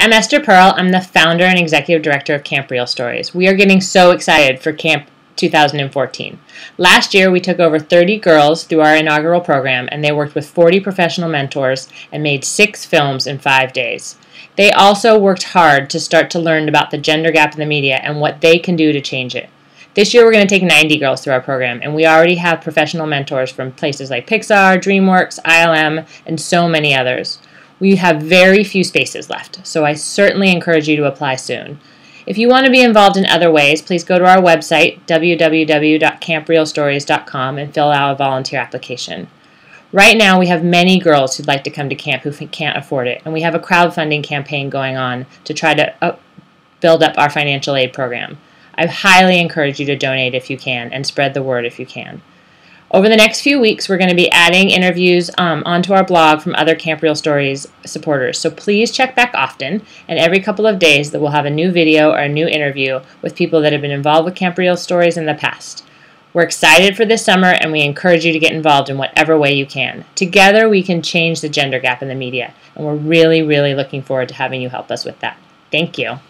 I'm Esther Pearl. I'm the founder and executive director of Camp Reel Stories. We are getting so excited for Camp 2014. Last year, we took over 30 girls through our inaugural program, and they worked with 40 professional mentors and made six films in five days. They also worked hard to start to learn about the gender gap in the media and what they can do to change it. This year, we're going to take 90 girls through our program, and we already have professional mentors from places like Pixar, DreamWorks, ILM, and so many others. We have very few spaces left, so I certainly encourage you to apply soon. If you want to be involved in other ways, please go to our website, www.campreelstories.com, and fill out a volunteer application. Right now, we have many girls who'd like to come to camp who can't afford it, and we have a crowdfunding campaign going on to try to up, build up our financial aid program. I highly encourage you to donate if you can and spread the word if you can. Over the next few weeks, we're going to be adding interviews um, onto our blog from other Camp Reel Stories supporters. So please check back often, and every couple of days that we'll have a new video or a new interview with people that have been involved with Camp Reel Stories in the past. We're excited for this summer, and we encourage you to get involved in whatever way you can. Together, we can change the gender gap in the media, and we're really, really looking forward to having you help us with that. Thank you.